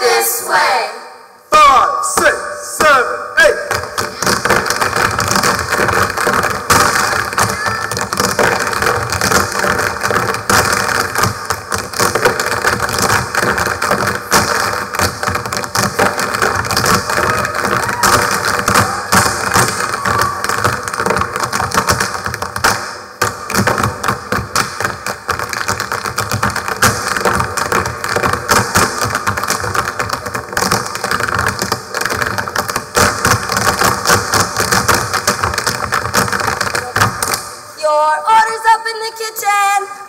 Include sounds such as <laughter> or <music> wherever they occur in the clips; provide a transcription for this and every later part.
this way. in the kitchen.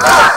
Rock! <laughs>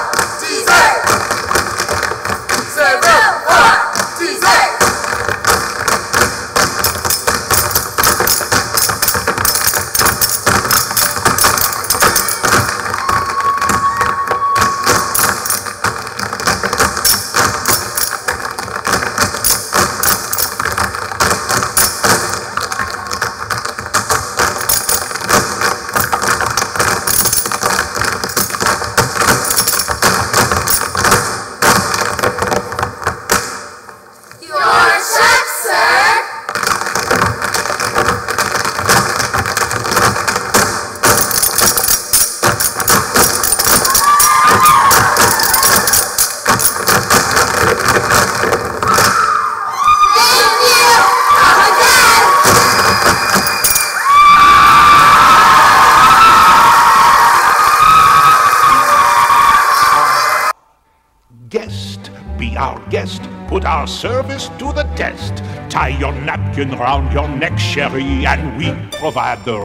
Guest, be our guest, put our service to the test. Tie your napkin round your neck, Sherry, and we provide the